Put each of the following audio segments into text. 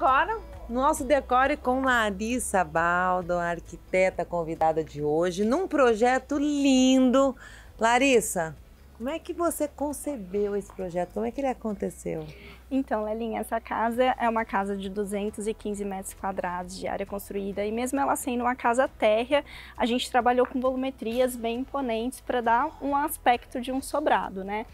agora nosso decore com Larissa Baldo, a arquiteta convidada de hoje, num projeto lindo. Larissa, como é que você concebeu esse projeto? Como é que ele aconteceu? Então, Lelinha, essa casa é uma casa de 215 metros quadrados de área construída e mesmo ela sendo uma casa térrea, a gente trabalhou com volumetrias bem imponentes para dar um aspecto de um sobrado, né?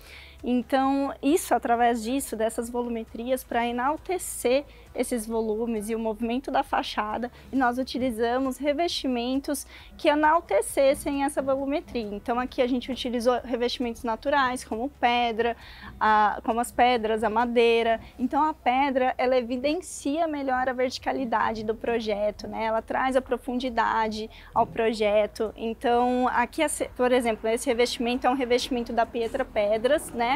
Então, isso, através disso, dessas volumetrias, para enaltecer esses volumes e o movimento da fachada, nós utilizamos revestimentos que enaltecessem essa volumetria. Então, aqui a gente utilizou revestimentos naturais, como pedra, a, como as pedras, a madeira. Então, a pedra, ela evidencia melhor a verticalidade do projeto, né? Ela traz a profundidade ao projeto. Então, aqui, por exemplo, esse revestimento é um revestimento da Pietra Pedras, né?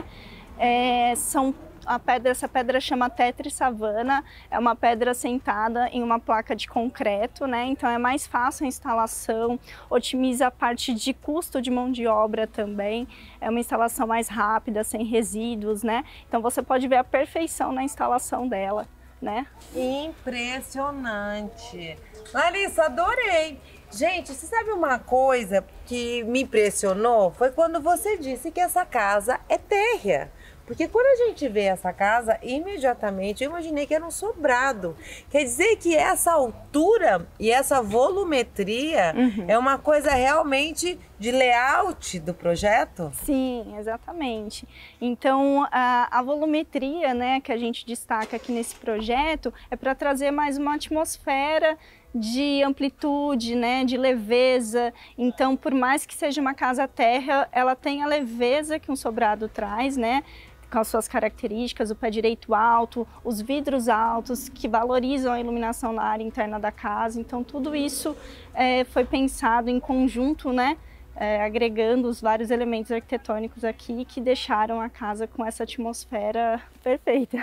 É, são a pedra, essa pedra chama Tetri Savana, é uma pedra sentada em uma placa de concreto, né? Então é mais fácil a instalação, otimiza a parte de custo de mão de obra também, é uma instalação mais rápida, sem resíduos, né? Então você pode ver a perfeição na instalação dela, né? Impressionante! Larissa, adorei! Gente, você sabe uma coisa que me impressionou? Foi quando você disse que essa casa é térrea. Porque quando a gente vê essa casa, imediatamente eu imaginei que era um sobrado. Quer dizer que essa altura e essa volumetria uhum. é uma coisa realmente de layout do projeto? Sim, exatamente. Então, a, a volumetria né, que a gente destaca aqui nesse projeto é para trazer mais uma atmosfera de amplitude, né, de leveza. Então, por mais que seja uma casa terra, ela tem a leveza que um sobrado traz, né? com as suas características, o pé direito alto, os vidros altos que valorizam a iluminação na área interna da casa. Então tudo isso é, foi pensado em conjunto, né? É, agregando os vários elementos arquitetônicos aqui que deixaram a casa com essa atmosfera perfeita.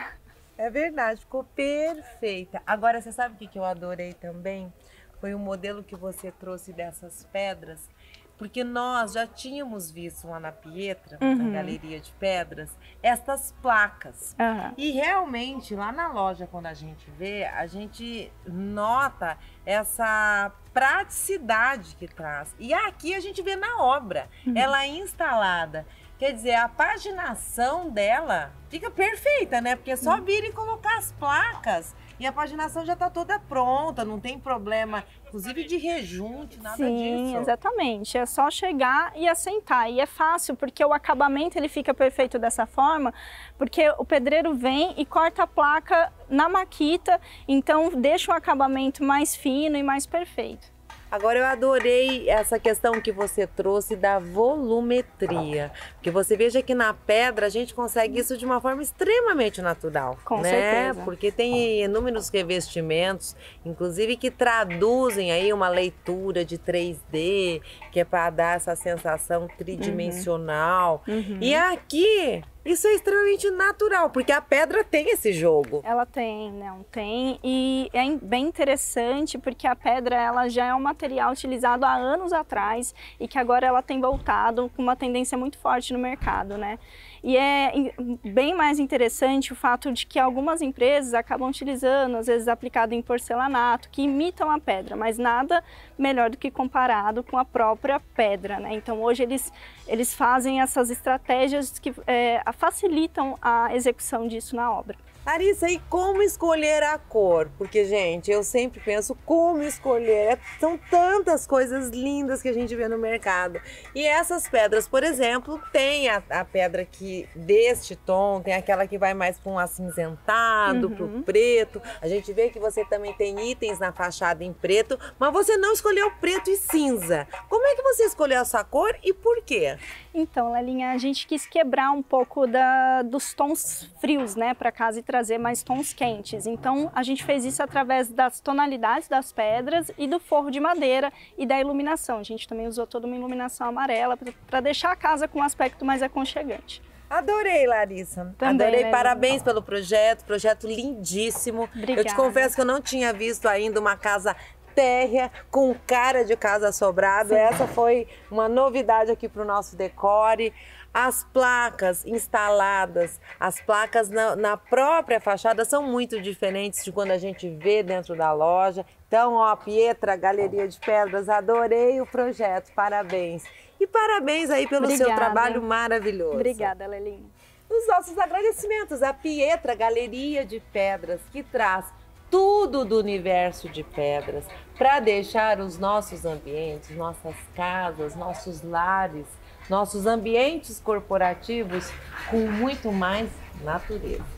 É verdade, ficou perfeita. Agora, você sabe o que eu adorei também? Foi o modelo que você trouxe dessas pedras, porque nós já tínhamos visto lá na Pietra, uhum. na Galeria de Pedras, estas placas. Uhum. E realmente, lá na loja, quando a gente vê, a gente nota essa praticidade que traz. E aqui a gente vê na obra, uhum. ela é instalada Quer dizer, a paginação dela fica perfeita, né? Porque é só vir e colocar as placas e a paginação já está toda pronta, não tem problema, inclusive de rejunte, nada Sim, disso. Sim, exatamente. É só chegar e assentar. E é fácil, porque o acabamento ele fica perfeito dessa forma, porque o pedreiro vem e corta a placa na maquita, então deixa o acabamento mais fino e mais perfeito. Agora eu adorei essa questão que você trouxe da volumetria. Porque você veja que na pedra a gente consegue isso de uma forma extremamente natural. Com né? certeza. Porque tem inúmeros revestimentos, inclusive que traduzem aí uma leitura de 3D, que é para dar essa sensação tridimensional. Uhum. Uhum. E aqui isso é extremamente natural, porque a pedra tem esse jogo. Ela tem, não tem. E é bem interessante porque a pedra ela já é um material utilizado há anos atrás e que agora ela tem voltado com uma tendência muito forte no mercado, né? E é bem mais interessante o fato de que algumas empresas acabam utilizando, às vezes aplicado em porcelanato, que imitam a pedra, mas nada melhor do que comparado com a própria pedra. Né? Então hoje eles, eles fazem essas estratégias que é, facilitam a execução disso na obra. Larissa, e como escolher a cor? Porque, gente, eu sempre penso como escolher. É, são tantas coisas lindas que a gente vê no mercado. E essas pedras, por exemplo, tem a, a pedra que deste tom, tem aquela que vai mais para um acinzentado, uhum. para o preto. A gente vê que você também tem itens na fachada em preto, mas você não escolheu preto e cinza. Como é que você escolheu essa cor e por quê? Então, Lelinha, a gente quis quebrar um pouco da, dos tons frios, né, para casa e trazer mais tons quentes. Então, a gente fez isso através das tonalidades das pedras e do forro de madeira e da iluminação. A gente também usou toda uma iluminação amarela para deixar a casa com um aspecto mais aconchegante. Adorei, Larissa. Também, Adorei, parabéns pelo projeto, projeto lindíssimo. Obrigada. Eu te confesso que eu não tinha visto ainda uma casa térrea com cara de casa sobrado. Sim. Essa foi uma novidade aqui para o nosso decore. As placas instaladas, as placas na, na, própria fachada são muito diferentes de quando a gente vê dentro da loja. Então, ó, Pietra, Galeria de Pedras, adorei o projeto, parabéns. E parabéns aí pelo Obrigada. seu trabalho maravilhoso. Obrigada, Lelinha. Os nossos agradecimentos à Pietra Galeria de Pedras, que traz tudo do universo de pedras para deixar os nossos ambientes, nossas casas, nossos lares, nossos ambientes corporativos com muito mais natureza.